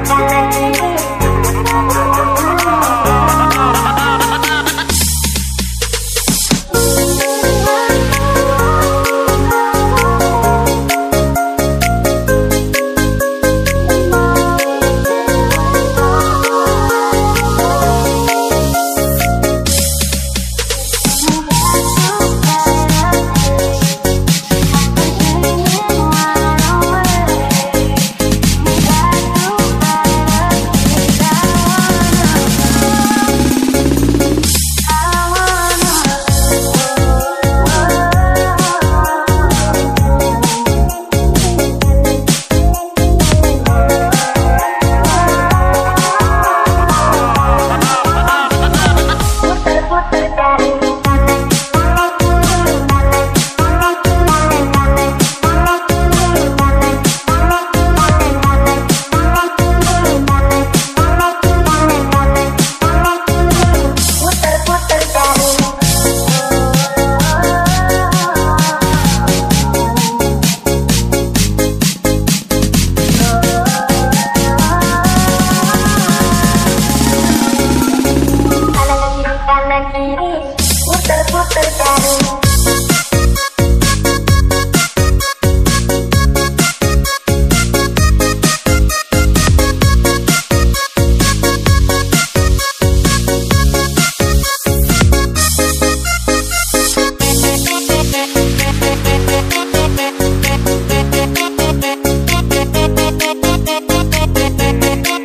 talking to you. Thank you.